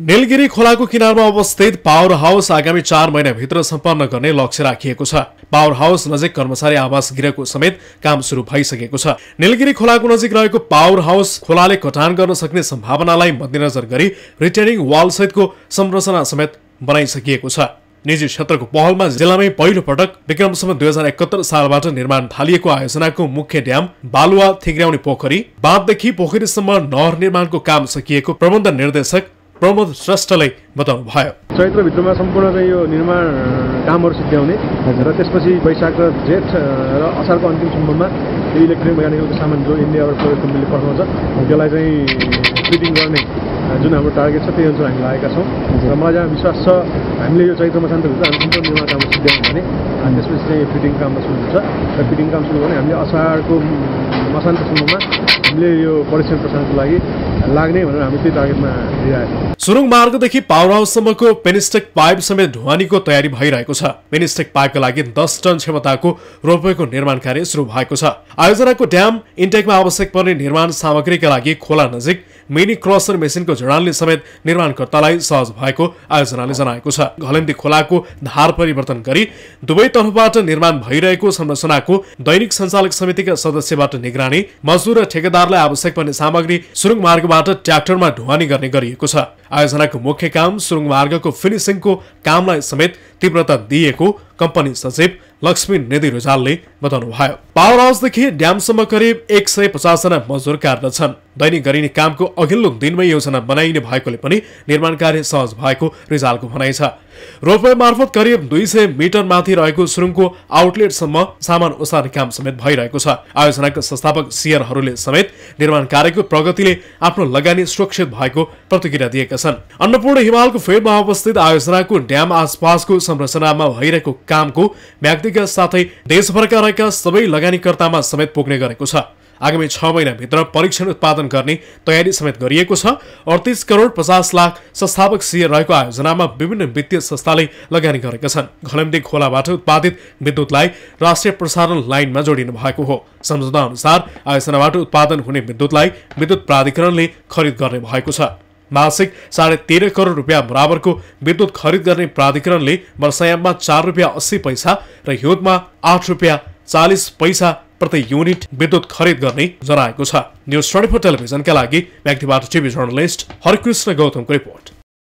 निलगिरी खोलाको किनारमा अवस्थित पावर हाउस आगामी चार महिनाभित्र सम्पन्न गर्ने लक्ष्य राखिएको छ। पावर हाउस नजिक कर्मचारी आवास गृहको समेत काम सुरु भइसकेको छ। निलगिरी खोलाको नजिक रहेको पावर हाउस खोलाले कटान गर्न सक्ने सम्भावनालाई मध्यनजर गरी रिटेनिङ वाल सहितको संरचना समेत बनाइसकिएको छ। निजी क्षेत्रको पहलमा जिल्लामै पहिलो पटक विक्रमसम्म दुई हजार एकहत्तर सालबाट निर्माण थालिएको आयोजनाको मुख्य ड्याम बालुवा थिग्राउने पोखरी बाँधदेखि पोखरीसम्म नहर निर्माणको काम सकिएको प्रबन्ध निर्देशक प्रमोद श्रेष्ठले बताउनु भयो। चैत्रभित्रमा सम्पूर्ण चाहिँ यो निर्माण कामहरू सिद्ध्याउने र त्यसपछि वैशाख र जेठ र असारको अन्तिमसम्ममा यो इलेक्ट्रिक मेकानिकलको सामान जो इन्डियाबाट प्रयोग कम्पनीले पठाउँछ त्यसलाई चाहिँ फिटिङ गर्ने जुन हाम्रो टार्गेट छ त्यही अनुसार हामी लागेका छौँ। र मलाई जहाँ विश्वास छ हामीले यो चैत्र मसान्तभित्र हामी सम्पूर्ण निर्माण काम सिद्ध्यायौँ भने अनि त्यसपछि चाहिँ फिटिङ काममा सुरु हुन्छ। र फिटिङ काम सुरु भने हामीले असारको मसान्तसम्ममा हामीले यो परीक्षण प्रसारणको लागि लाग्ने भनेर हामी त्यही टार्गेटमा लिइरहेका छौँ सुरुङ मार्गदेखि पावर हाउससम्मको पेनिस्टेक पाइप समेत ढुवानीको तयारी भइरहेको छ। पेनिस्टेक पाइपका लागि दस टन क्षमताको रोपवेको निर्माण कार्य सुरु भएको छ। आयोजनाको ड्याम इन्टेकमा आवश्यक पर्ने निर्माण सामग्रीका लागि खोला नजिक मिनी क्रसर मेसिनको जडानले समेत निर्माणकर्तालाई सहज भएको आयोजनाले जनाएको छ। घलेन्दी खोलाको धार परिवर्तन गरी दुवै तर्फबाट निर्माण भइरहेको संरचनाको दैनिक सञ्चालक समितिका सदस्यबाट निगरानी मजदुर र ठेकेदारलाई आवश्यक पर्ने सामग्री सुरुङ मार्गबाट ट्र्याक्टरमा ढुवानी गर्ने गरिएको छ। आयोजनाको मुख्य काम सुरुङ मार्गको फिनिसिङको कामलाई समेत तीव्रता दिएको कम्पनी सचिव लक्ष्मी निधि रुजालले बताउनु भयो पावर हाउसदेखि ड्यामसम्म करिब एक सय पचासजना मजदुर कार्यरत छन् दैनिक गरिने कामको अघिल्लो दिनमै योजना बनाइने भएकोले पनि निर्माण कार्य सहज भएको रिजालको भनाइ छ। रोपवे मार्फत करिब दुई सय मिटर माथि रहेको सुरुङको आउटलेटसम्म सामान ओसार्ने काम समेत भइरहेको छ। आयोजनाका संस्थापक सियरहरूले समेत निर्माण कार्यको प्रगतिले आफ्नो लगानी सुरक्षित भएको प्रतिक्रिया दिएका छन्। अन्नपूर्ण हिमालको फेदमा अवस्थित आयोजनाको ड्याम आसपासको संरचनामा भइरहेको कामको व्यक्तिगत साथै देशभरका रहेका सबै लगानीकर्तामा समेत पुग्ने गरेको छ। आगामी छ महिनाभित्र परीक्षण उत्पादन गर्ने तयारी समेत गरिएको छ। अडतिस करोड पचास लाख संस्थापक सियर रहेको आयोजनामा विभिन्न वित्तीय संस्थाले लगानी गरेका छन्। घलम्दी खोलाबाट उत्पादित विद्युतलाई राष्ट्रिय प्रसारण लाइनमा जोडिनु भएको हो। सम्झौता अनुसार आयोजनाबाट उत्पादन हुने विद्युतलाई विद्युत प्राधिकरणले खरिद गर्ने भएको छ। मासिक साढे तेह्र करोड रुपियाँ बराबरको विद्युत खरिद गर्ने प्राधिकरणले वर्षायाममा चार रुपियाँ अस्सी पैसा र हिउँदमा आठ रुपियाँ चालिस पैसा प्रति युनिट विद्युत खरिद गर्ने जनाएको छ। न्युज ट्वेन्टी टेलिभिजनका लागि व्यक्तिबाट टिभी जर्नलिस्ट हरिकृष्ण गौतमको रिपोर्ट।